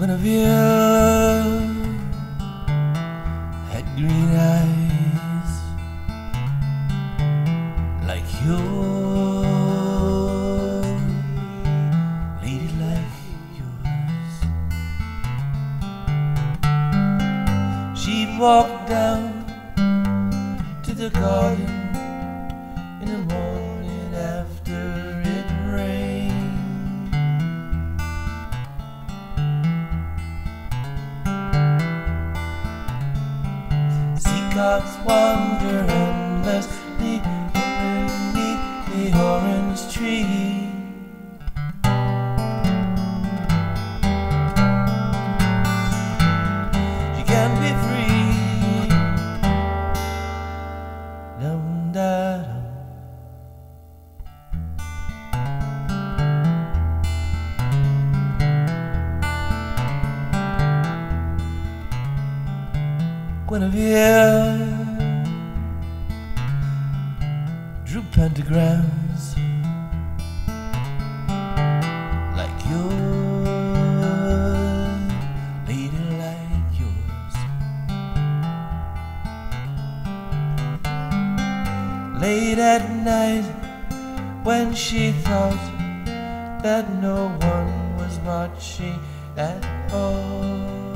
Guinevere had green eyes like yours, lady like yours. She'd walk down to the garden in the morning after Seacocks wander endlessly underneath the orange tree. She can be free. Dum Guinevere drew pentagrams. Like yours, lady like yours. Late at night, when she thought that no one was watching at all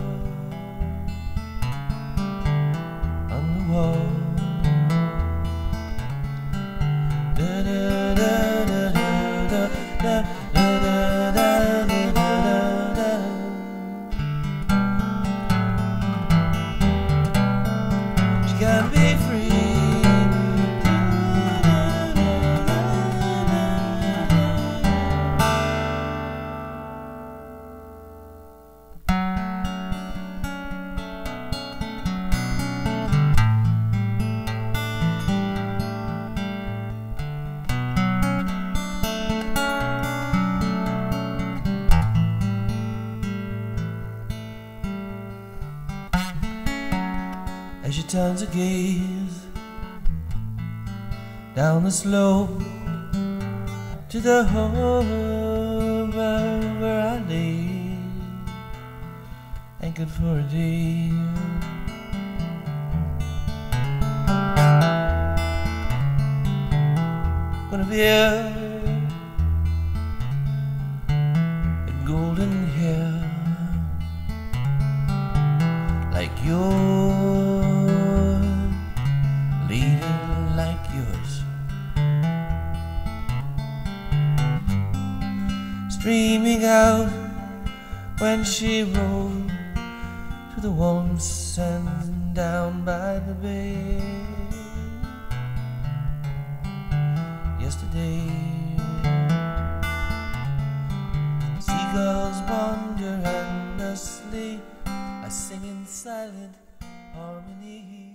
She turns her gaze down the slope to the harbor where I lay anchored for a day. Guinevere had golden hair like yours, like yours. Streaming out when she rolled to the warm sand down by the bay. Yesterday, seagulls wander endlessly, I sing in silent harmony.